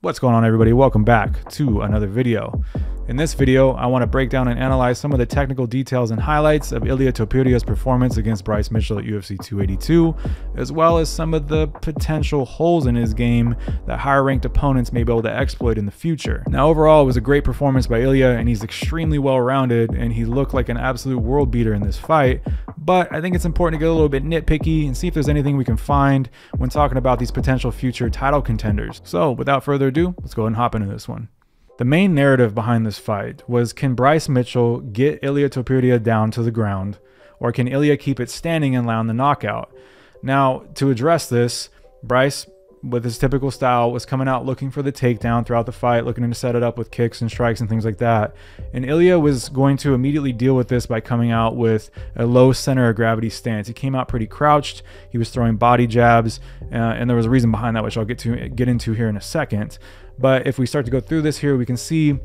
What's going on everybody? Welcome back to another video. In this video, I want to break down and analyze some of the technical details and highlights of Ilia Topuria's performance against Bryce Mitchell at UFC 282, as well as some of the potential holes in his game that higher ranked opponents may be able to exploit in the future. Now overall, it was a great performance by Ilia and he's extremely well rounded and he looked like an absolute world beater in this fight, but I think it's important to get a little bit nitpicky and see if there's anything we can find when talking about these potential future title contenders. So without further ado, let's go ahead and hop into this one. The main narrative behind this fight was can Bryce Mitchell get Ilia Topuria down to the ground, or can Ilia keep it standing and land the knockout? Now, to address this, Bryce with his typical style, was coming out looking for the takedown throughout the fight, looking to set it up with kicks and strikes and things like that. And Ilia was going to immediately deal with this by coming out with a low center of gravity stance. He came out pretty crouched. He was throwing body jabs, uh, and there was a reason behind that, which I'll get to get into here in a second. But if we start to go through this here, we can see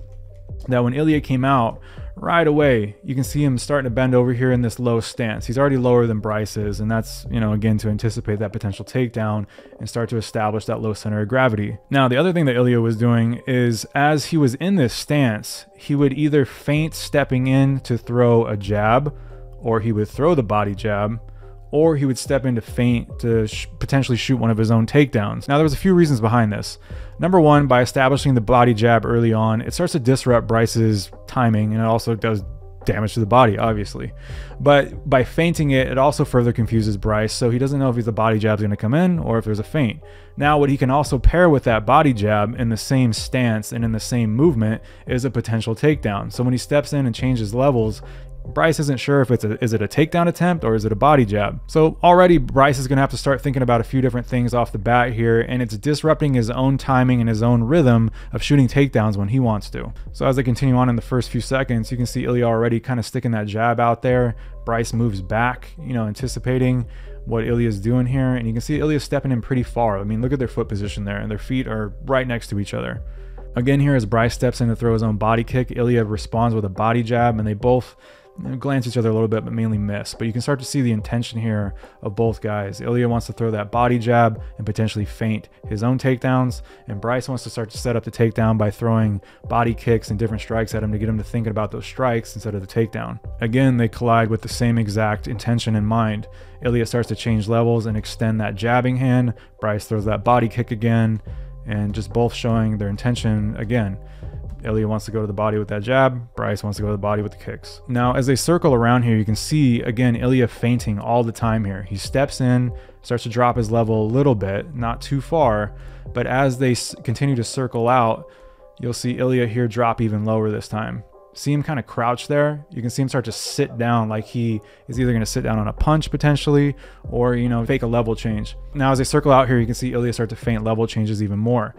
that when Ilia came out, right away, you can see him starting to bend over here in this low stance. He's already lower than Bryce is, and that's, you know, again, to anticipate that potential takedown and start to establish that low center of gravity. Now, the other thing that Ilia was doing is as he was in this stance, he would either feint stepping in to throw a jab, or he would throw the body jab, or he would step into feint to sh potentially shoot one of his own takedowns. Now, there was a few reasons behind this. Number one, by establishing the body jab early on, it starts to disrupt Bryce's timing, and it also does damage to the body, obviously. But by feinting it, it also further confuses Bryce, so he doesn't know if the body jab's going to come in or if there's a feint. Now, what he can also pair with that body jab in the same stance and in the same movement is a potential takedown. So when he steps in and changes levels, Bryce isn't sure if it's a, is it a takedown attempt or is it a body jab. So already Bryce is going to have to start thinking about a few different things off the bat here and it's disrupting his own timing and his own rhythm of shooting takedowns when he wants to. So as they continue on in the first few seconds, you can see Ilia already kind of sticking that jab out there. Bryce moves back, you know, anticipating what Ilia's doing here and you can see Ilia stepping in pretty far. I mean, look at their foot position there and their feet are right next to each other. Again here as Bryce steps in to throw his own body kick, Ilia responds with a body jab and they both glance each other a little bit, but mainly miss. But you can start to see the intention here of both guys. Ilia wants to throw that body jab and potentially feint his own takedowns, and Bryce wants to start to set up the takedown by throwing body kicks and different strikes at him to get him to thinking about those strikes instead of the takedown. Again, they collide with the same exact intention in mind. Ilia starts to change levels and extend that jabbing hand. Bryce throws that body kick again, and just both showing their intention again. Ilia wants to go to the body with that jab. Bryce wants to go to the body with the kicks. Now, as they circle around here, you can see, again, Ilia feinting all the time here. He steps in, starts to drop his level a little bit, not too far, but as they continue to circle out, you'll see Ilia here drop even lower this time. See him kind of crouch there. You can see him start to sit down like he is either going to sit down on a punch potentially or, you know, fake a level change. Now, as they circle out here, you can see Ilia start to feint level changes even more.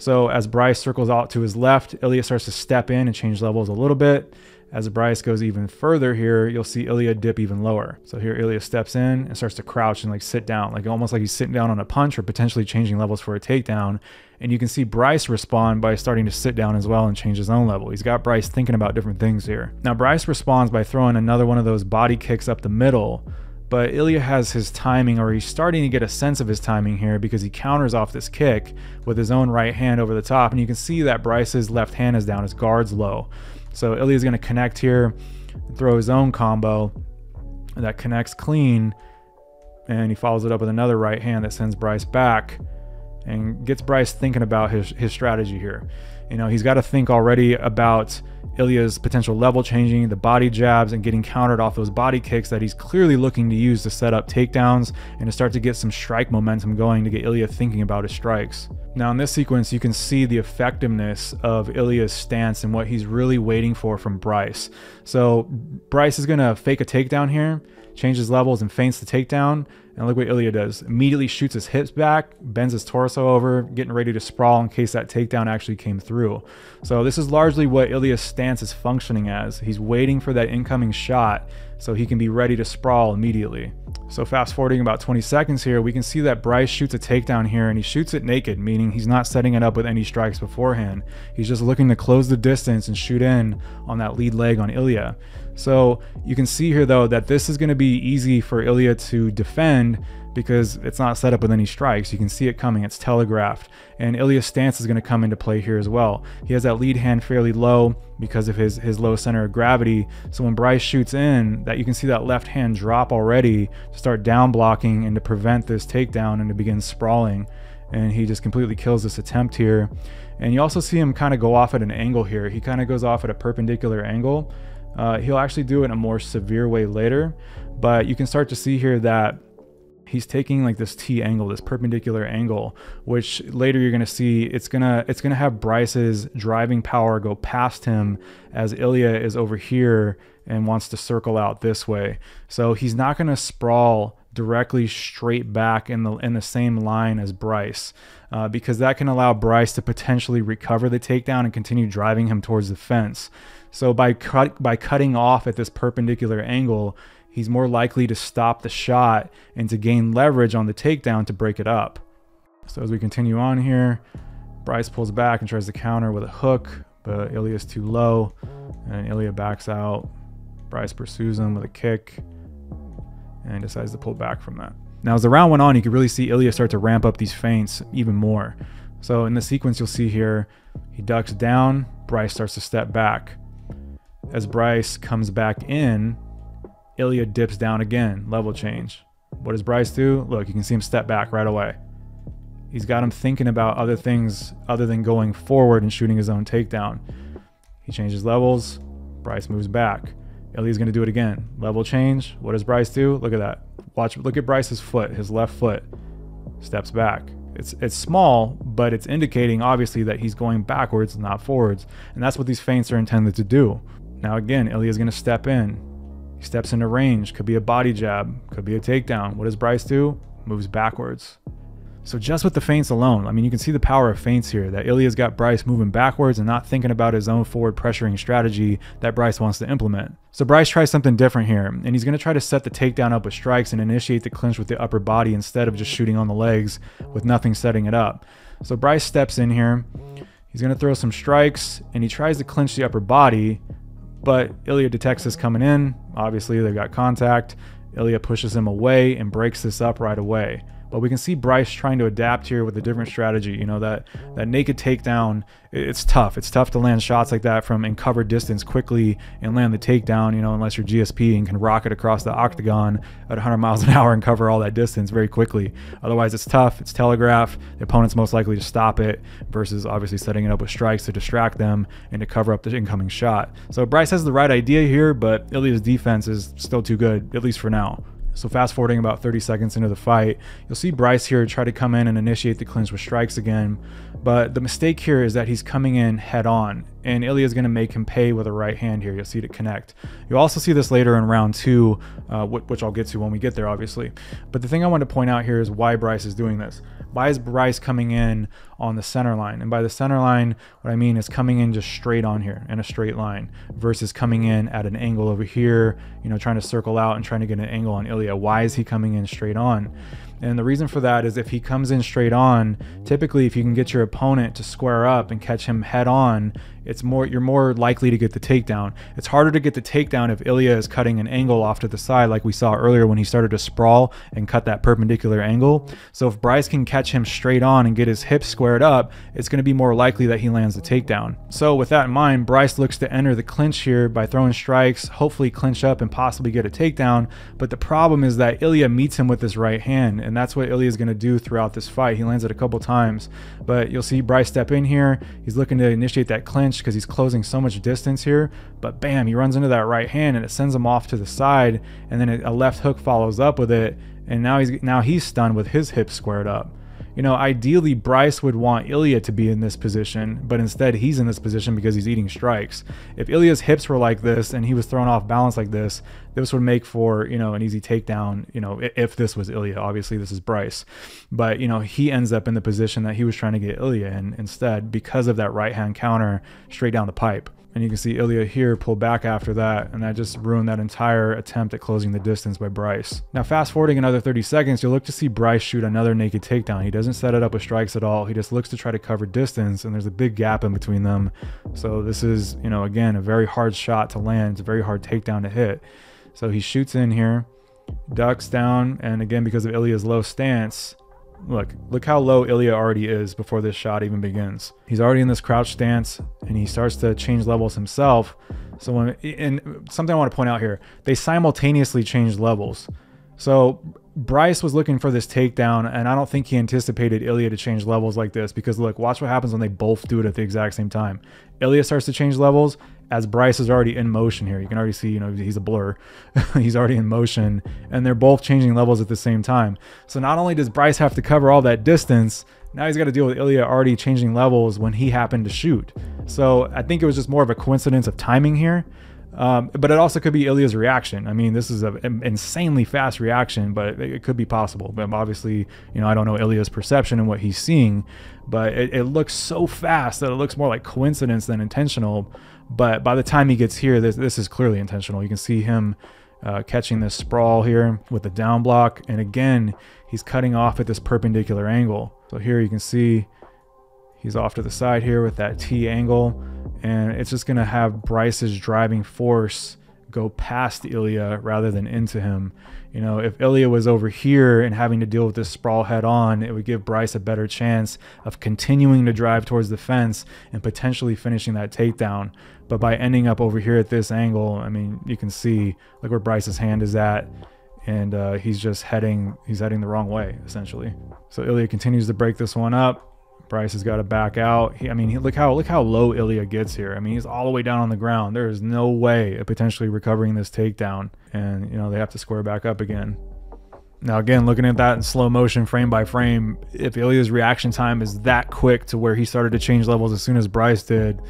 So as Bryce circles out to his left, Ilia starts to step in and change levels a little bit. As Bryce goes even further here, you'll see Ilia dip even lower. So here Ilia steps in and starts to crouch and like sit down, like almost like he's sitting down on a punch or potentially changing levels for a takedown. And you can see Bryce respond by starting to sit down as well and change his own level. He's got Bryce thinking about different things here. Now Bryce responds by throwing another one of those body kicks up the middle but Ilia has his timing, or he's starting to get a sense of his timing here because he counters off this kick with his own right hand over the top. And you can see that Bryce's left hand is down, his guard's low. So Ilia's going to connect here, throw his own combo that connects clean, and he follows it up with another right hand that sends Bryce back and gets Bryce thinking about his, his strategy here. You know, he's got to think already about Ilia's potential level changing, the body jabs, and getting countered off those body kicks that he's clearly looking to use to set up takedowns and to start to get some strike momentum going to get Ilia thinking about his strikes. Now in this sequence, you can see the effectiveness of Ilia's stance and what he's really waiting for from Bryce. So Bryce is going to fake a takedown here, changes levels and feints the takedown, and look what Ilia does. Immediately shoots his hips back, bends his torso over, getting ready to sprawl in case that takedown actually came through. So this is largely what Ilia's stance is functioning as. He's waiting for that incoming shot so he can be ready to sprawl immediately. So fast forwarding about 20 seconds here, we can see that Bryce shoots a takedown here and he shoots it naked, meaning he's not setting it up with any strikes beforehand. He's just looking to close the distance and shoot in on that lead leg on Ilia. So you can see here though that this is going to be easy for Ilia to defend because it's not set up with any strikes. You can see it coming, it's telegraphed. And Ilia's stance is going to come into play here as well. He has that lead hand fairly low because of his, his low center of gravity. So when Bryce shoots in, that you can see that left hand drop already to start down blocking and to prevent this takedown and to begin sprawling. And he just completely kills this attempt here. And you also see him kind of go off at an angle here. He kind of goes off at a perpendicular angle. Uh, he'll actually do it in a more severe way later, but you can start to see here that he's taking like this T angle, this perpendicular angle, which later you're gonna see it's gonna it's gonna have Bryce's driving power go past him as Ilia is over here and wants to circle out this way. So he's not gonna sprawl directly straight back in the in the same line as Bryce, uh, because that can allow Bryce to potentially recover the takedown and continue driving him towards the fence. So by cut by cutting off at this perpendicular angle, he's more likely to stop the shot and to gain leverage on the takedown to break it up. So as we continue on here, Bryce pulls back and tries to counter with a hook, but Ilia's too low, and Ilia backs out. Bryce pursues him with a kick and decides to pull back from that. Now, as the round went on, you could really see Ilia start to ramp up these feints even more. So in the sequence you'll see here, he ducks down, Bryce starts to step back. As Bryce comes back in, Ilia dips down again, level change. What does Bryce do? Look, you can see him step back right away. He's got him thinking about other things other than going forward and shooting his own takedown. He changes levels, Bryce moves back. Ilia's gonna do it again. Level change. What does Bryce do? Look at that. Watch look at Bryce's foot, his left foot. Steps back. It's it's small, but it's indicating obviously that he's going backwards, not forwards. And that's what these feints are intended to do. Now again, Ilia's gonna step in. He steps into range, could be a body jab, could be a takedown. What does Bryce do? Moves backwards. So just with the feints alone, I mean, you can see the power of feints here, that Ilia's got Bryce moving backwards and not thinking about his own forward pressuring strategy that Bryce wants to implement. So Bryce tries something different here, and he's going to try to set the takedown up with strikes and initiate the clinch with the upper body instead of just shooting on the legs with nothing setting it up. So Bryce steps in here, he's going to throw some strikes, and he tries to clinch the upper body, but Ilia detects this coming in. Obviously, they've got contact. Ilia pushes him away and breaks this up right away. But we can see Bryce trying to adapt here with a different strategy. You know, that, that naked takedown, it's tough. It's tough to land shots like that from in covered distance quickly and land the takedown, you know, unless you're GSP and can rocket across the octagon at 100 miles an hour and cover all that distance very quickly. Otherwise, it's tough. It's telegraph. The opponent's most likely to stop it versus obviously setting it up with strikes to distract them and to cover up the incoming shot. So Bryce has the right idea here, but Ilia's defense is still too good, at least for now. So fast forwarding about 30 seconds into the fight, you'll see Bryce here try to come in and initiate the clinch with strikes again. But the mistake here is that he's coming in head on, and Ilia is going to make him pay with a right hand here. You'll see it connect. You'll also see this later in round two, uh, which I'll get to when we get there, obviously. But the thing I want to point out here is why Bryce is doing this. Why is Bryce coming in on the center line? And by the center line, what I mean is coming in just straight on here in a straight line versus coming in at an angle over here, you know, trying to circle out and trying to get an angle on Ilia. Why is he coming in straight on? And the reason for that is if he comes in straight on, typically if you can get your opponent to square up and catch him head on, it's more you're more likely to get the takedown. It's harder to get the takedown if Ilia is cutting an angle off to the side like we saw earlier when he started to sprawl and cut that perpendicular angle. So if Bryce can catch him straight on and get his hips squared up, it's going to be more likely that he lands the takedown. So with that in mind, Bryce looks to enter the clinch here by throwing strikes, hopefully clinch up and possibly get a takedown. But the problem is that Ilia meets him with his right hand and that's what Ilia is going to do throughout this fight. He lands it a couple times, but you'll see Bryce step in here. He's looking to initiate that clinch because he's closing so much distance here. But bam, he runs into that right hand and it sends him off to the side, and then a left hook follows up with it, and now he's now he's stunned with his hips squared up. You know, ideally Bryce would want Ilia to be in this position, but instead he's in this position because he's eating strikes. If Ilia's hips were like this and he was thrown off balance like this, this would make for, you know, an easy takedown, you know, if this was Ilia. Obviously this is Bryce. But, you know, he ends up in the position that he was trying to get Ilia in instead because of that right hand counter straight down the pipe. And you can see Ilia here pull back after that, and that just ruined that entire attempt at closing the distance by Bryce. Now fast forwarding another 30 seconds, you'll look to see Bryce shoot another naked takedown. He doesn't set it up with strikes at all. He just looks to try to cover distance, and there's a big gap in between them. So this is, you know, again, a very hard shot to land. It's a very hard takedown to hit. So he shoots in here, ducks down, and again, because of Ilia's low stance, look, look how low Ilia already is before this shot even begins. He's already in this crouch stance, and he starts to change levels himself. So when, and something I want to point out here, they simultaneously change levels. So Bryce was looking for this takedown, and I don't think he anticipated Ilia to change levels like this because look, watch what happens when they both do it at the exact same time. Ilia starts to change levels as Bryce is already in motion here. You can already see, you know, he's a blur. he's already in motion, and they're both changing levels at the same time. So not only does Bryce have to cover all that distance, now he's got to deal with Ilia already changing levels when he happened to shoot. So I think it was just more of a coincidence of timing here. Um, but it also could be Ilia's reaction. I mean, this is an insanely fast reaction, but it, could be possible. But obviously, you know, I don't know Ilia's perception and what he's seeing, but it, it looks so fast that it looks more like coincidence than intentional. But by the time he gets here, this, this is clearly intentional. You can see him uh, catching this sprawl here with the down block. And again, he's cutting off at this perpendicular angle. So here you can see he's off to the side here with that T angle and it's just going to have Bryce's driving force go past Ilia rather than into him. You know, if Ilia was over here and having to deal with this sprawl head on, it would give Bryce a better chance of continuing to drive towards the fence and potentially finishing that takedown. But by ending up over here at this angle, I mean, you can see like where Bryce's hand is at and uh, he's just heading he's heading the wrong way essentially. So Ilia continues to break this one up Bryce has got to back out. He, I mean, he, look how look how low Ilia gets here. I mean, he's all the way down on the ground. There is no way of potentially recovering this takedown, and you know they have to square back up again. Now, again, looking at that in slow motion, frame by frame, if Ilia's reaction time is that quick to where he started to change levels as soon as Bryce did,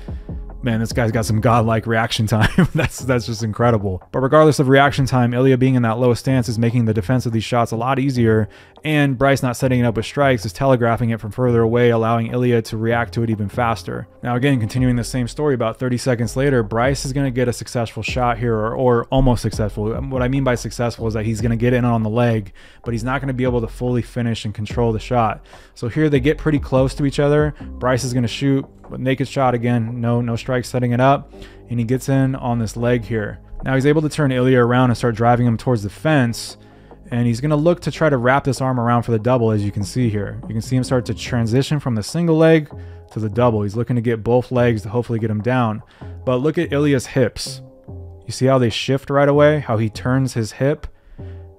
man, this guy's got some godlike reaction time. that's that's just incredible. But regardless of reaction time, Ilia being in that low stance is making the defense of these shots a lot easier, and Bryce not setting it up with strikes is telegraphing it from further away, allowing Ilia to react to it even faster. Now again, continuing the same story, about 30 seconds later, Bryce is going to get a successful shot here, or, or almost successful. Um, what I mean by successful is that he's going to get in on the leg, but he's not going to be able to fully finish and control the shot. So here they get pretty close to each other. Bryce is going to shoot, naked shot again, no no strike setting it up, and he gets in on this leg here. Now he's able to turn Ilia around and start driving him towards the fence, and he's going to look to try to wrap this arm around for the double as you can see here. You can see him start to transition from the single leg to the double. He's looking to get both legs to hopefully get him down. But look at Ilia's hips. You see how they shift right away? How he turns his hip?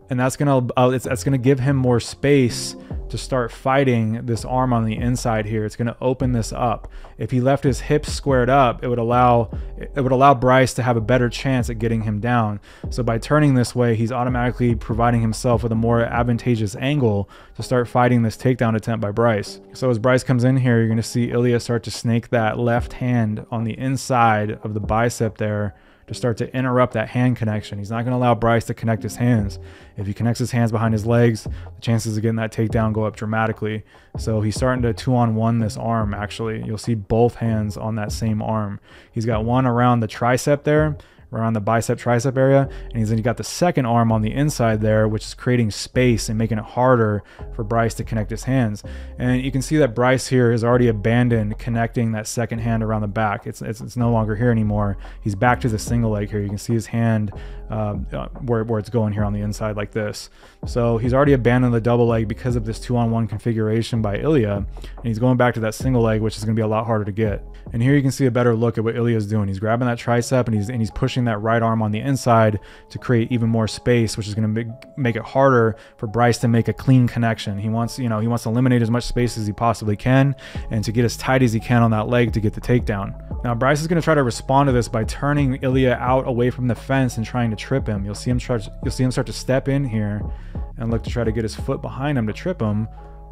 And that's to uh, that's to give him more space to start fighting this arm on the inside here. It's going to open this up. If he left his hips squared up, it would allow it would allow Bryce to have a better chance at getting him down. So by turning this way, he's automatically providing himself with a more advantageous angle to start fighting this takedown attempt by Bryce. So as Bryce comes in here, you're going to see Ilia start to snake that left hand on the inside of the bicep there to start to interrupt that hand connection. He's not going to allow Bryce to connect his hands. If he connects his hands behind his legs, the chances of getting that takedown go up dramatically. So he's starting to two on one this arm, actually. You'll see both hands on that same arm. He's got one around the tricep there around the bicep tricep area and he's got the second arm on the inside there which is creating space and making it harder for Bryce to connect his hands. And you can see that Bryce here has already abandoned connecting that second hand around the back. It's, it's, it's no longer here anymore. He's back to the single leg here. You can see his hand um, uh, where, where it's going here on the inside like this. So he's already abandoned the double leg because of this two on one configuration by Ilia and he's going back to that single leg which is going to be a lot harder to get. And here you can see a better look at what Ilia is doing. He's grabbing that tricep and he's and he's pushing that right arm on the inside to create even more space, which is going to make it harder for Bryce to make a clean connection. He wants, you know, he wants to eliminate as much space as he possibly can and to get as tight as he can on that leg to get the takedown. Now Bryce is going to try to respond to this by turning Ilia out away from the fence and trying to trip him. You'll see him try, you'll see him start to step in here and look to try to get his foot behind him to trip him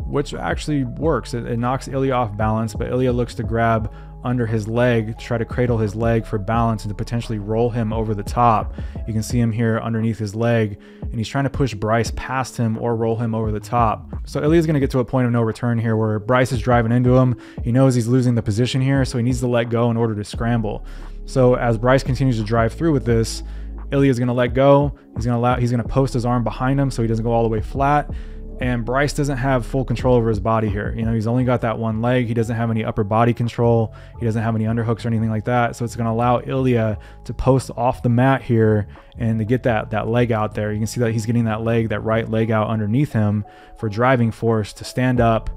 which actually works. It, it, knocks Ilia off balance, but Ilia looks to grab under his leg, try to cradle his leg for balance and to potentially roll him over the top. You can see him here underneath his leg, and he's trying to push Bryce past him or roll him over the top. So Ilia's going to get to a point of no return here where Bryce is driving into him. He knows he's losing the position here, so he needs to let go in order to scramble. So as Bryce continues to drive through with this, Ilia's going to let go. He's going to allow he's going to post his arm behind him so he doesn't go all the way flat And Bryce doesn't have full control over his body here. You know, he's only got that one leg. He doesn't have any upper body control. He doesn't have any underhooks or anything like that. So it's going to allow Ilia to post off the mat here and to get that that leg out there. You can see that he's getting that leg, that right leg out underneath him for driving force to stand up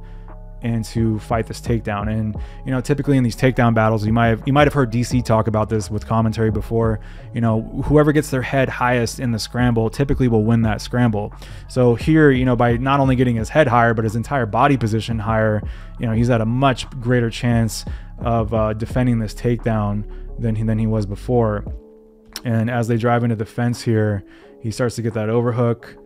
and to fight this takedown. And you know, typically in these takedown battles, you might have you might have heard DC talk about this with commentary before. You know, whoever gets their head highest in the scramble typically will win that scramble. So here, you know, by not only getting his head higher but his entire body position higher, you know, he's at a much greater chance of uh, defending this takedown than he, than he was before. And as they drive into the fence here, he starts to get that overhook.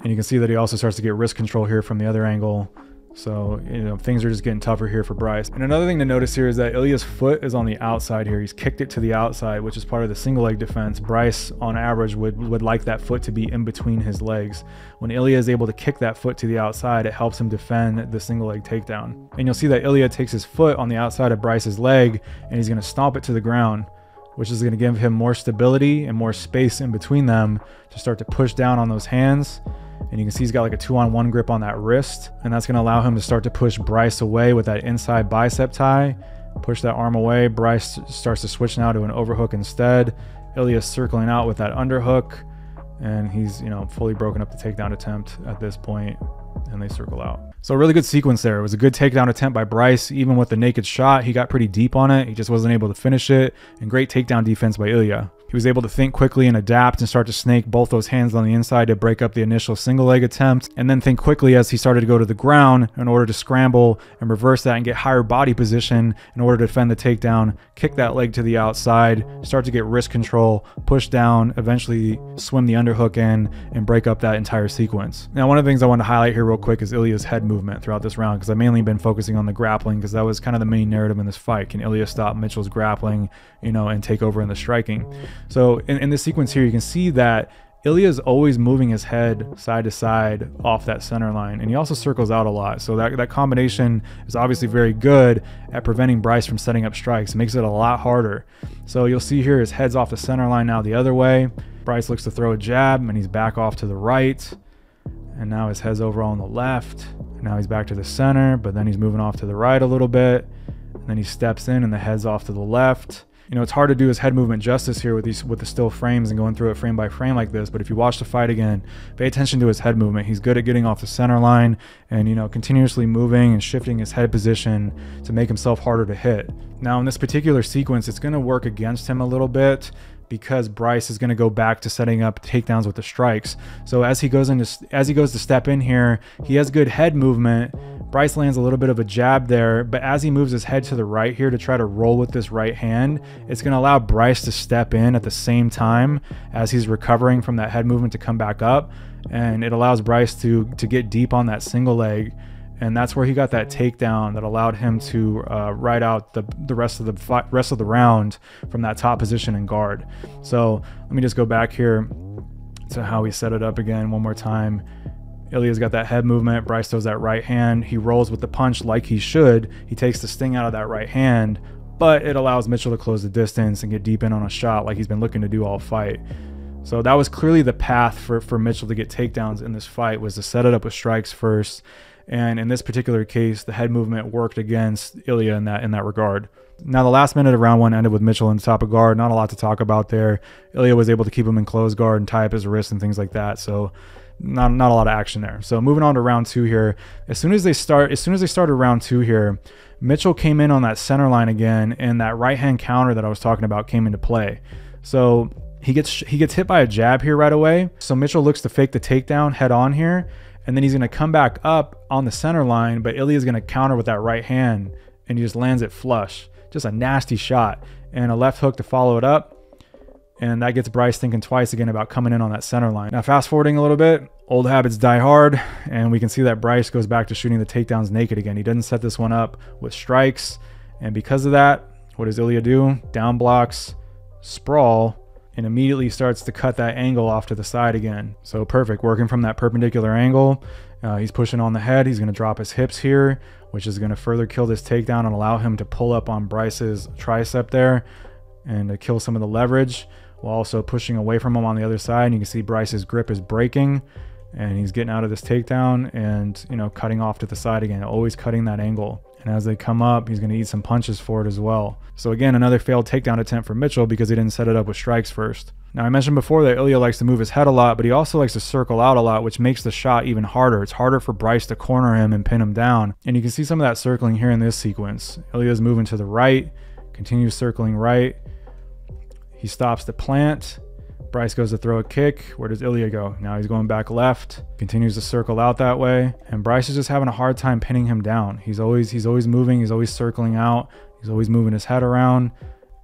And you can see that he also starts to get wrist control here from the other angle. So, you know, things are just getting tougher here for Bryce. And another thing to notice here is that Ilia's foot is on the outside here. He's kicked it to the outside, which is part of the single leg defense. Bryce, on average, would, would like that foot to be in between his legs. When Ilia is able to kick that foot to the outside, it helps him defend the single leg takedown. And you'll see that Ilia takes his foot on the outside of Bryce's leg and he's going to stomp it to the ground which is going to give him more stability and more space in between them to start to push down on those hands and you can see he's got like a two on one grip on that wrist. And that's going to allow him to start to push Bryce away with that inside bicep tie. Push that arm away. Bryce starts to switch now to an overhook instead. Ilia's circling out with that underhook. And he's, you know, fully broken up the takedown attempt at this point, and they circle out. So a really good sequence there. It was a good takedown attempt by Bryce. Even with the naked shot, he got pretty deep on it. He just wasn't able to finish it. And great takedown defense by Ilya. He was able to think quickly and adapt and start to snake both those hands on the inside to break up the initial single leg attempt, and then think quickly as he started to go to the ground in order to scramble and reverse that and get higher body position in order to defend the takedown, kick that leg to the outside, start to get wrist control, push down, eventually swim the underhook in, and break up that entire sequence. Now, one of the things I want to highlight here real quick is Ilia's head movement throughout this round because I've mainly been focusing on the grappling because that was kind of the main narrative in this fight. Can Ilia stop Mitchell's grappling, you know, and take over in the striking? So in, in this sequence here, you can see that Ilia is always moving his head side to side off that center line, and he also circles out a lot. So that, that combination is obviously very good at preventing Bryce from setting up strikes. It makes it a lot harder. So you'll see here his head's off the center line now the other way. Bryce looks to throw a jab, and he's back off to the right. And now his head's over on the left. Now he's back to the center, but then he's moving off to the right a little bit. And then he steps in, and the head's off to the left you know, it's hard to do his head movement justice here with these with the still frames and going through it frame by frame like this. But if you watch the fight again, pay attention to his head movement. He's good at getting off the center line and you know continuously moving and shifting his head position to make himself harder to hit. Now in this particular sequence, it's going to work against him a little bit because Bryce is going to go back to setting up takedowns with the strikes. So as he goes into as he goes to step in here, he has good head movement Bryce lands a little bit of a jab there, but as he moves his head to the right here to try to roll with this right hand, it's going to allow Bryce to step in at the same time as he's recovering from that head movement to come back up. And it allows Bryce to, to get deep on that single leg. And that's where he got that takedown that allowed him to uh, ride out the, the rest of the fi- rest of the round from that top position and guard. So let me just go back here to how we set it up again one more time. Ilia's got that head movement. Bryce throws that right hand. He rolls with the punch like he should. He takes the sting out of that right hand, but it allows Mitchell to close the distance and get deep in on a shot like he's been looking to do all fight. So that was clearly the path for, for Mitchell to get takedowns in this fight was to set it up with strikes first. And in this particular case, the head movement worked against Ilia in that in that regard. Now the last minute of round one ended with Mitchell in top of guard. Not a lot to talk about there. Ilia was able to keep him in close guard and tie up his wrist and things like that. So not not a lot of action there. So moving on to round two here. As soon as they start, as soon as they started round two here, Mitchell came in on that center line again, and that right hand counter that I was talking about came into play. So he gets he gets hit by a jab here right away. So Mitchell looks to fake the takedown head on here, and then he's gonna come back up on the center line, but Ilia's gonna counter with that right hand, and he just lands it flush. Just a nasty shot and a left hook to follow it up. And that gets Bryce thinking twice again about coming in on that center line. Now, fast forwarding a little bit, old habits die hard, and we can see that Bryce goes back to shooting the takedowns naked again. He doesn't set this one up with strikes, and because of that, what does Ilia do? Down blocks, sprawl, and immediately starts to cut that angle off to the side again. So perfect, working from that perpendicular angle. Uh, he's pushing on the head. He's going to drop his hips here, which is going to further kill this takedown and allow him to pull up on Bryce's tricep there and to kill some of the leverage while also pushing away from him on the other side. And you can see Bryce's grip is breaking. and he's getting out of this takedown and you know cutting off to the side again always cutting that angle and as they come up he's going to eat some punches for it as well. So again another failed takedown attempt for mitchell because he didn't set it up with strikes first. Now i mentioned before that ilia likes to move his head a lot but he also likes to circle out a lot which makes the shot even harder. It's harder for bryce to corner him and pin him down. And you can see some of that circling here in this sequence. Ilia's moving to the right continues circling right. He stops to plant Bryce goes to throw a kick. Where does Ilia go? Now he's going back left, continues to circle out that way, and Bryce is just having a hard time pinning him down. He's always he's always moving, he's always circling out, he's always moving his head around,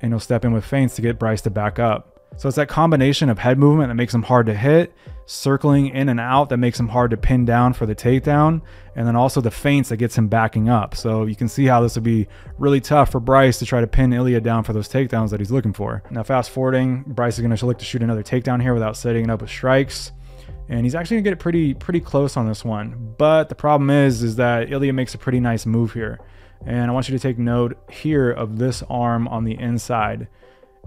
and he'll step in with feints to get Bryce to back up. So it's that combination of head movement that makes him hard to hit, circling in and out that makes him hard to pin down for the takedown, and then also the feints that gets him backing up. So you can see how this would be really tough for Bryce to try to pin Ilia down for those takedowns that he's looking for. Now fast forwarding, Bryce is going to look to shoot another takedown here without setting it up with strikes. And he's actually gonna get it pretty pretty close on this one. But the problem is, is that Ilia makes a pretty nice move here. And I want you to take note here of this arm on the inside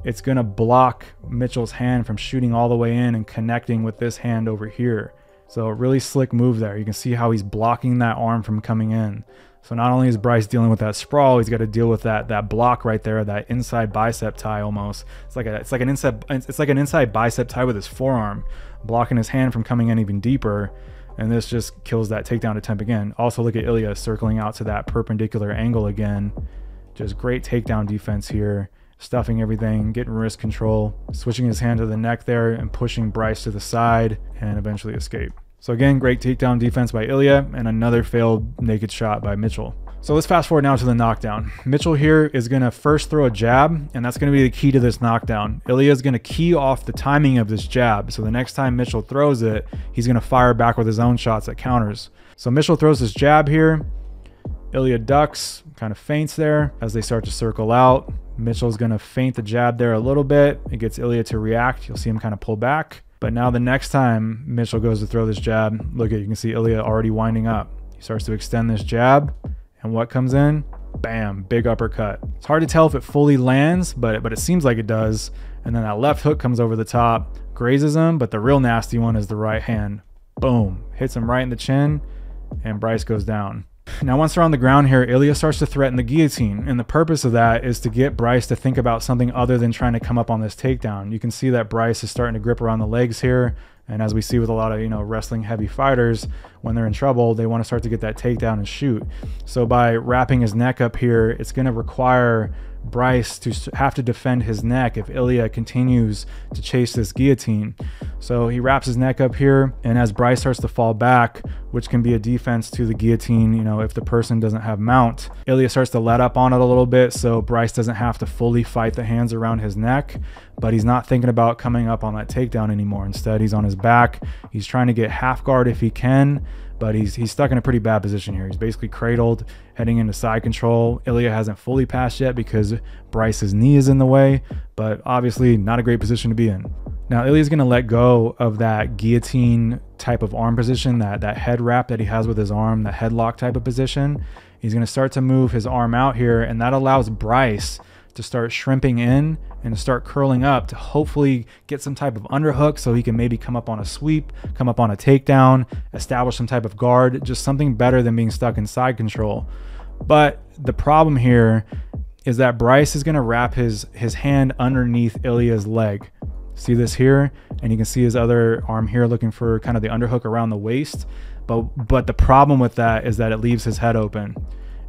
it's going to block Mitchell's hand from shooting all the way in and connecting with this hand over here. So really slick move there. You can see how he's blocking that arm from coming in. So not only is Bryce dealing with that sprawl, he's got to deal with that that block right there, that inside bicep tie almost. It's like a it's like an inside it's like an inside bicep tie with his forearm, blocking his hand from coming in even deeper. And this just kills that takedown attempt again. Also look at Ilia circling out to that perpendicular angle again. Just great takedown defense here stuffing everything, getting wrist control, switching his hand to the neck there and pushing Bryce to the side and eventually escape. So again, great takedown defense by Ilia and another failed naked shot by Mitchell. So let's fast forward now to the knockdown. Mitchell here is going to first throw a jab, and that's going to be the key to this knockdown. Ilia is going to key off the timing of this jab. So the next time Mitchell throws it, he's going to fire back with his own shots at counters. So Mitchell throws his jab here. Ilia ducks, kind of feints there as they start to circle out. Mitchell's going to feint the jab there a little bit. It gets Ilia to react. You'll see him kind of pull back. But now the next time Mitchell goes to throw this jab, look at you can see Ilia already winding up. He starts to extend this jab, and what comes in? Bam, big uppercut. It's hard to tell if it fully lands, but but it seems like it does. And then that left hook comes over the top, grazes him, but the real nasty one is the right hand. Boom, hits him right in the chin, and Bryce goes down. Now, once they're on the ground here, Ilia starts to threaten the guillotine, and the purpose of that is to get Bryce to think about something other than trying to come up on this takedown. You can see that Bryce is starting to grip around the legs here, and as we see with a lot of you know wrestling heavy fighters, when they're in trouble, they want to start to get that takedown and shoot. So by wrapping his neck up here, it's going to require Bryce to have to defend his neck if Ilia continues to chase this guillotine. So he wraps his neck up here, and as Bryce starts to fall back, which can be a defense to the guillotine, you know, if the person doesn't have mount, Ilia starts to let up on it a little bit so Bryce doesn't have to fully fight the hands around his neck, but he's not thinking about coming up on that takedown anymore. Instead, he's on his back. He's trying to get half guard if he can but he's he's stuck in a pretty bad position here. He's basically cradled, heading into side control. Ilia hasn't fully passed yet because Bryce's knee is in the way, but obviously not a great position to be in. Now Ilia's gonna let go of that guillotine type of arm position, that that head wrap that he has with his arm, the headlock type of position. He's gonna start to move his arm out here, and that allows Bryce to start shrimping in and start curling up to hopefully get some type of underhook so he can maybe come up on a sweep, come up on a takedown, establish some type of guard, just something better than being stuck in side control. But the problem here is that Bryce is going to wrap his his hand underneath Ilia's leg. See this here? And you can see his other arm here looking for kind of the underhook around the waist. But but the problem with that is that it leaves his head open.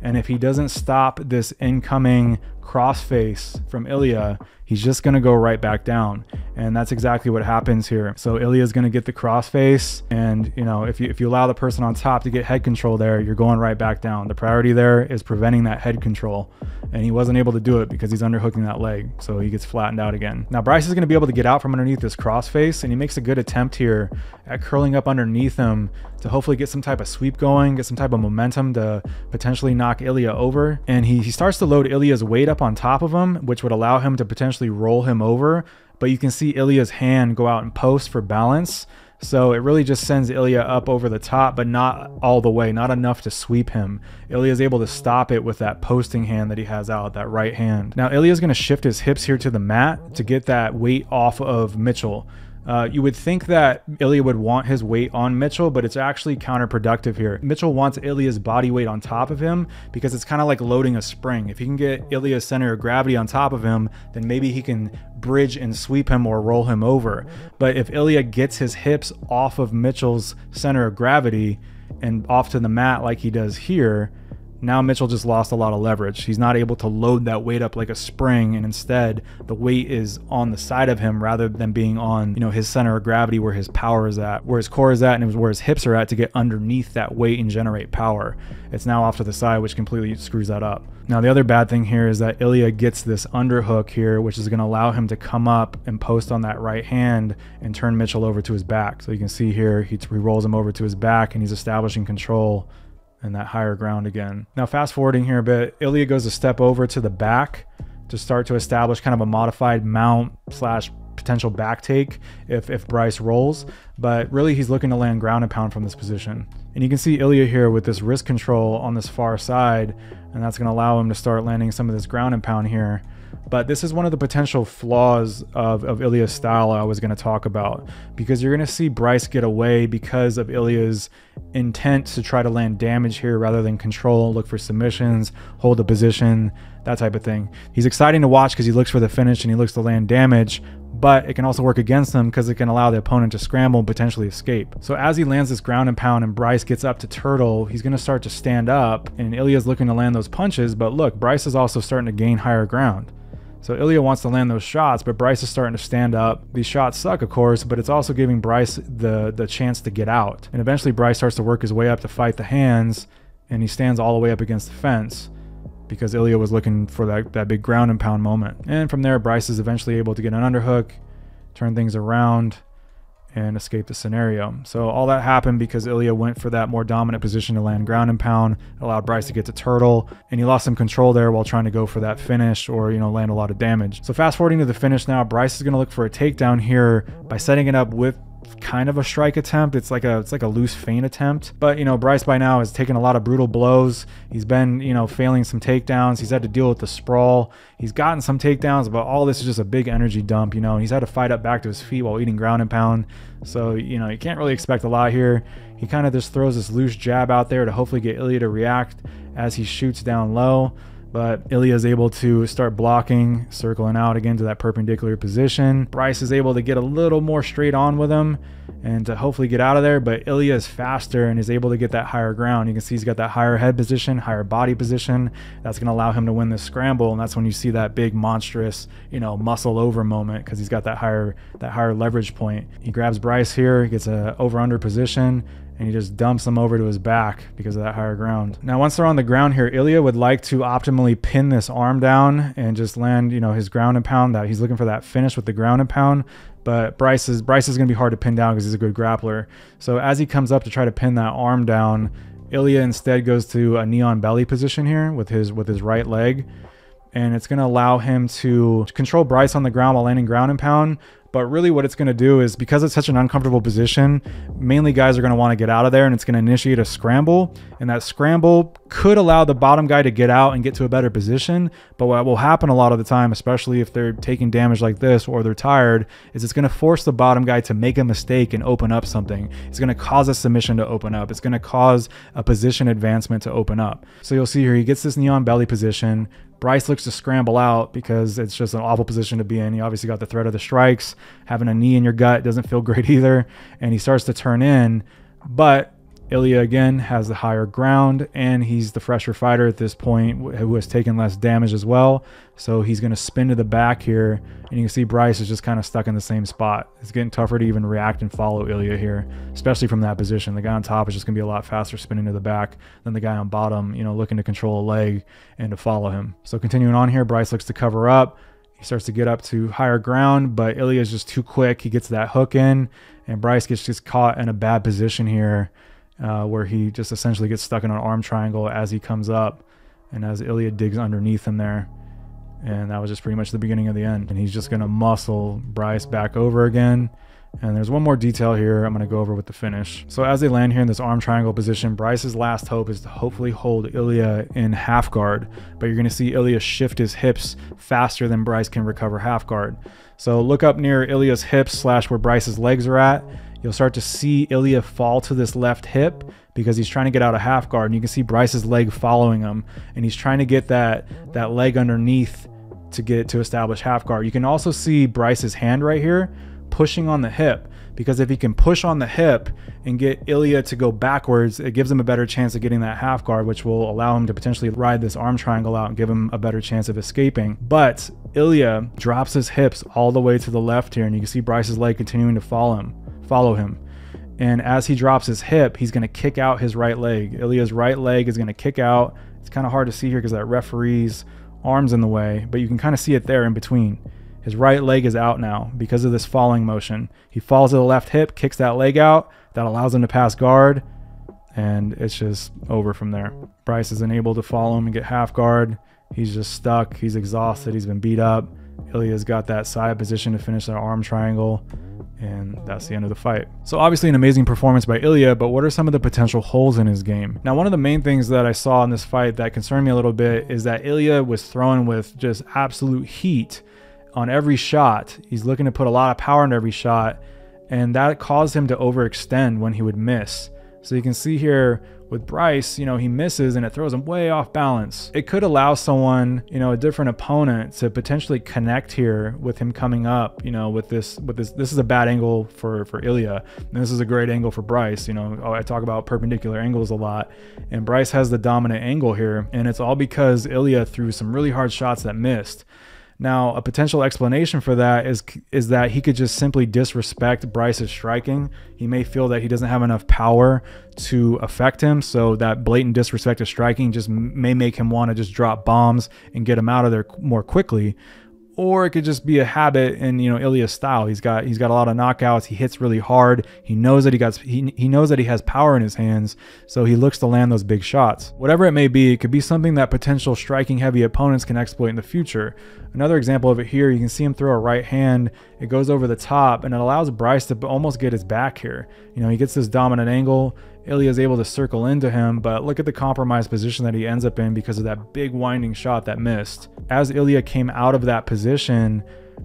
And if he doesn't stop this incoming crossface from Ilia, he's just going to go right back down. And that's exactly what happens here. So Ilia is going to get the crossface. And, you know, if you, if you allow the person on top to get head control there, you're going right back down. The priority there is preventing that head control. And he wasn't able to do it because he's underhooking that leg. So he gets flattened out again. Now, Bryce is going to be able to get out from underneath this crossface. And he makes a good attempt here at curling up underneath him to hopefully get some type of sweep going, get some type of momentum to potentially knock Ilia over. And he, he starts to load Ilia's weight up on top of him, which would allow him to potentially roll him over. But you can see Ilia's hand go out and post for balance. So it really just sends Ilia up over the top, but not all the way, not enough to sweep him. Ilia is able to stop it with that posting hand that he has out, that right hand. Now Ilia is going to shift his hips here to the mat to get that weight off of Mitchell. Uh, you would think that Ilia would want his weight on Mitchell, but it's actually counterproductive here. Mitchell wants Ilia's body weight on top of him because it's kind of like loading a spring. If he can get Ilia's center of gravity on top of him, then maybe he can bridge and sweep him or roll him over. But if Ilia gets his hips off of Mitchell's center of gravity and off to the mat like he does here, now Mitchell just lost a lot of leverage. He's not able to load that weight up like a spring, and instead the weight is on the side of him rather than being on, you know, his center of gravity where his power is at, where his core is at, and where his hips are at to get underneath that weight and generate power. It's now off to the side, which completely screws that up. Now the other bad thing here is that Ilia gets this underhook here, which is going to allow him to come up and post on that right hand and turn Mitchell over to his back. So you can see here he, he rolls him over to his back and he's establishing control and that higher ground again. Now fast forwarding here a bit, Ilia goes a step over to the back to start to establish kind of a modified mount slash potential back take if, if Bryce rolls, but really he's looking to land ground and pound from this position. And you can see Ilia here with this wrist control on this far side, and that's going to allow him to start landing some of this ground and pound here. But this is one of the potential flaws of, of Ilia's style I was going to talk about because you're going to see Bryce get away because of Ilia's intent to try to land damage here rather than control, look for submissions, hold the position, that type of thing. He's exciting to watch because he looks for the finish and he looks to land damage, but it can also work against him because it can allow the opponent to scramble and potentially escape. So as he lands this ground and pound and Bryce gets up to turtle, he's going to start to stand up and Ilia's looking to land those punches, but look, Bryce is also starting to gain higher ground. So Ilia wants to land those shots, but Bryce is starting to stand up. These shots suck, of course, but it's also giving Bryce the, the chance to get out. And eventually Bryce starts to work his way up to fight the hands, and he stands all the way up against the fence because Ilia was looking for that, that big ground and pound moment. And from there, Bryce is eventually able to get an underhook, turn things around, and escape the scenario. So all that happened because Ilia went for that more dominant position to land ground and pound, allowed Bryce to get to turtle, and he lost some control there while trying to go for that finish or, you know, land a lot of damage. So fast forwarding to the finish now, Bryce is going to look for a takedown here by setting it up with kind of a strike attempt. It's like a it's like a loose feint attempt. But you know, Bryce by now has taken a lot of brutal blows. He's been you know failing some takedowns. He's had to deal with the sprawl. He's gotten some takedowns, but all this is just a big energy dump. You know, and he's had to fight up back to his feet while eating ground and pound. So you know, you can't really expect a lot here. He kind of just throws this loose jab out there to hopefully get Ilia to react as he shoots down low but Ilia is able to start blocking, circling out again to that perpendicular position. Bryce is able to get a little more straight on with him and to hopefully get out of there, but Ilia is faster and is able to get that higher ground. You can see he's got that higher head position, higher body position. That's going to allow him to win this scramble, and that's when you see that big monstrous, you know, muscle over moment because he's got that higher that higher leverage point. He grabs Bryce here, gets a over under position, and he just dumps them over to his back because of that higher ground. Now, once they're on the ground here, Ilia would like to optimally pin this arm down and just land, you know, his ground and pound. That he's looking for that finish with the ground and pound. But Bryce is Bryce is going to be hard to pin down because he's a good grappler. So as he comes up to try to pin that arm down, Ilia instead goes to a knee on belly position here with his with his right leg and it's going to allow him to control Bryce on the ground while landing ground and pound, but really, what it's going to do is because it's such an uncomfortable position, mainly guys are going to want to get out of there and it's going to initiate a scramble. And that scramble could allow the bottom guy to get out and get to a better position. But what will happen a lot of the time, especially if they're taking damage like this or they're tired, is it's going to force the bottom guy to make a mistake and open up something. It's going to cause a submission to open up. It's going to cause a position advancement to open up. So you'll see here, he gets this knee on belly position. Bryce looks to scramble out because it's just an awful position to be in. He obviously got the threat of the strikes. Having a knee in your gut doesn't feel great either. And he starts to turn in. But Ilia again has the higher ground, and he's the fresher fighter at this point who has taken less damage as well. So he's going to spin to the back here, and you can see Bryce is just kind of stuck in the same spot. It's getting tougher to even react and follow Ilia here, especially from that position. The guy on top is just going to be a lot faster spinning to the back than the guy on bottom, you know, looking to control a leg and to follow him. So continuing on here, Bryce looks to cover up. He starts to get up to higher ground, but Ilia is just too quick. He gets that hook in, and Bryce gets just caught in a bad position here uh, where he just essentially gets stuck in an arm triangle as he comes up and as Ilia digs underneath him there. And that was just pretty much the beginning of the end. And he's just going to muscle Bryce back over again. And there's one more detail here I'm going to go over with the finish. So as they land here in this arm triangle position, Bryce's last hope is to hopefully hold Ilia in half guard, but you're going to see Ilia shift his hips faster than Bryce can recover half guard. So look up near Ilia's hips slash where Bryce's legs are at. You'll start to see Ilia fall to this left hip because he's trying to get out of half guard. And you can see Bryce's leg following him, and he's trying to get that that leg underneath to get it to establish half guard. You can also see Bryce's hand right here pushing on the hip because if he can push on the hip and get Ilia to go backwards, it gives him a better chance of getting that half guard, which will allow him to potentially ride this arm triangle out and give him a better chance of escaping. But Ilia drops his hips all the way to the left here, and you can see Bryce's leg continuing to follow him. Follow him. And as he drops his hip, he's going to kick out his right leg. Ilia's right leg is going to kick out. It's kind of hard to see here because that referee's arm's in the way, but you can kind of see it there in between. His right leg is out now because of this falling motion. He falls to the left hip, kicks that leg out. That allows him to pass guard, and it's just over from there. Bryce is unable to follow him and get half guard. He's just stuck. He's exhausted. He's been beat up. Ilia's got that side position to finish that arm triangle and that's the end of the fight. So obviously an amazing performance by Ilia, but what are some of the potential holes in his game? Now, one of the main things that I saw in this fight that concerned me a little bit is that Ilia was thrown with just absolute heat on every shot. He's looking to put a lot of power in every shot, and that caused him to overextend when he would miss. So you can see here with Bryce, you know, he misses and it throws him way off balance. It could allow someone, you know, a different opponent to potentially connect here with him coming up, you know, with this, with this, this is a bad angle for, for Ilia. And this is a great angle for Bryce. You know, oh, I talk about perpendicular angles a lot and Bryce has the dominant angle here. And it's all because Ilia threw some really hard shots that missed. Now, a potential explanation for that is is that he could just simply disrespect Bryce's striking. He may feel that he doesn't have enough power to affect him, so that blatant disrespect of striking just may make him want to just drop bombs and get him out of there more quickly or it could just be a habit in you know Ilia's style. He's got he's got a lot of knockouts. He hits really hard. He knows that he got he, he knows that he has power in his hands, so he looks to land those big shots. Whatever it may be, it could be something that potential striking heavy opponents can exploit in the future. Another example of it here, you can see him throw a right hand. It goes over the top and it allows Bryce to almost get his back here. You know, he gets this dominant angle. Ilia is able to circle into him, but look at the compromised position that he ends up in because of that big winding shot that missed. As Ilia came out of that position,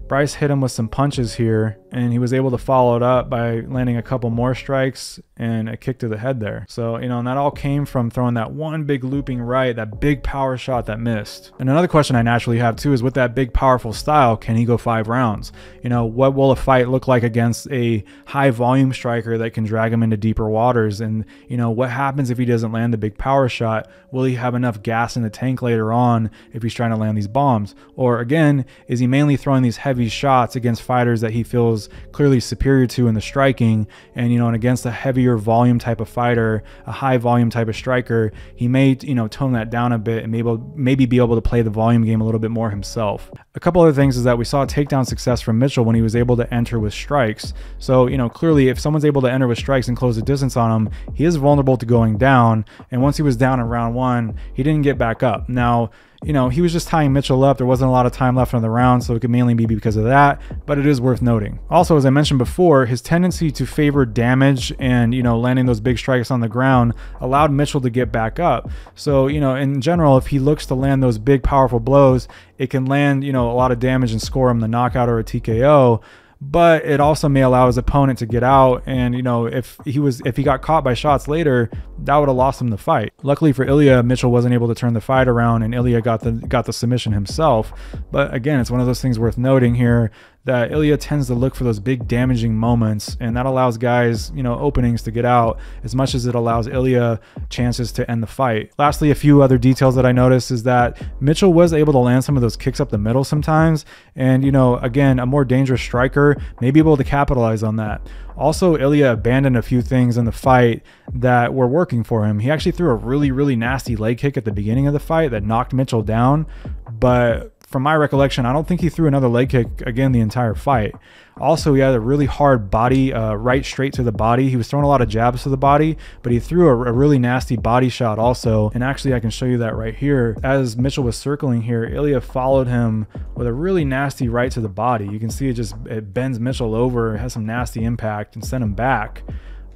Bryce hit him with some punches here, and he was able to follow it up by landing a couple more strikes and a kick to the head there. So, you know, and that all came from throwing that one big looping right, that big power shot that missed. And another question I naturally have too is with that big powerful style, can he go five rounds? You know, what will a fight look like against a high volume striker that can drag him into deeper waters? And, you know, what happens if he doesn't land the big power shot? Will he have enough gas in the tank later on if he's trying to land these bombs? Or again, is he mainly throwing these heavy shots against fighters that he feels clearly superior to in the striking and, you know, and against a heavier volume type of fighter, a high volume type of striker, he may, you know, tone that down a bit and maybe, maybe be able to play the volume game a little bit more himself. A couple other things is that we saw takedown success from Mitchell when he was able to enter with strikes. So, you know, clearly if someone's able to enter with strikes and close the distance on him, he is vulnerable to going down. And once he was down in round one, he didn't get back up. Now, you know, he was just tying Mitchell up. There wasn't a lot of time left on the round, so it could mainly be because of that, but it is worth noting. Also, as I mentioned before, his tendency to favor damage and, you know, landing those big strikes on the ground allowed Mitchell to get back up. So, you know, in general, if he looks to land those big, powerful blows, it can land, you know, a lot of damage and score him the knockout or a TKO but it also may allow his opponent to get out and you know if he was if he got caught by shots later that would have lost him the fight. Luckily for ilia mitchell wasn't able to turn the fight around and ilia got the got the submission himself. But again it's one of those things worth noting here that Ilia tends to look for those big damaging moments, and that allows guys, you know, openings to get out as much as it allows Ilia chances to end the fight. Lastly, a few other details that I noticed is that Mitchell was able to land some of those kicks up the middle sometimes, and you know, again, a more dangerous striker may be able to capitalize on that. Also, Ilia abandoned a few things in the fight that were working for him. He actually threw a really, really nasty leg kick at the beginning of the fight that knocked Mitchell down, but from my recollection, I don't think he threw another leg kick again the entire fight. Also, he had a really hard body, uh, right straight to the body. He was throwing a lot of jabs to the body, but he threw a, a, really nasty body shot also. And actually, I can show you that right here. As Mitchell was circling here, Ilia followed him with a really nasty right to the body. You can see it just it bends Mitchell over, has some nasty impact, and sent him back.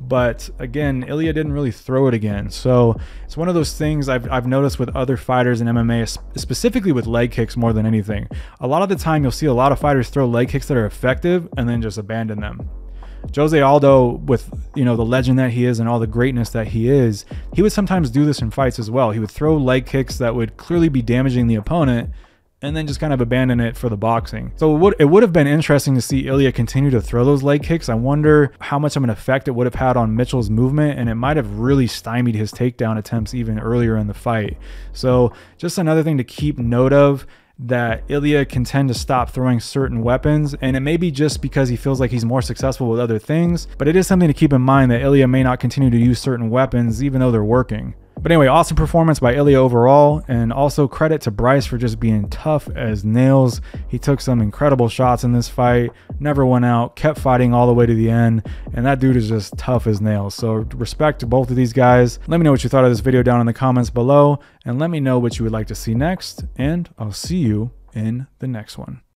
But again, Ilia didn't really throw it again. So it's one of those things I've, I've noticed with other fighters in MMA, specifically with leg kicks more than anything. A lot of the time, you'll see a lot of fighters throw leg kicks that are effective and then just abandon them. Jose Aldo, with you know the legend that he is and all the greatness that he is, he would sometimes do this in fights as well. He would throw leg kicks that would clearly be damaging the opponent, and then just kind of abandon it for the boxing. So it would, it would have been interesting to see Ilia continue to throw those leg kicks. I wonder how much of an effect it would have had on Mitchell's movement, and it might have really stymied his takedown attempts even earlier in the fight. So just another thing to keep note of that Ilia can tend to stop throwing certain weapons, and it may be just because he feels like he's more successful with other things, but it is something to keep in mind that Ilia may not continue to use certain weapons even though they're working. But anyway, awesome performance by Ilia overall, and also credit to Bryce for just being tough as nails. He took some incredible shots in this fight, never went out, kept fighting all the way to the end, and that dude is just tough as nails. So respect to both of these guys. Let me know what you thought of this video down in the comments below, and let me know what you would like to see next, and I'll see you in the next one.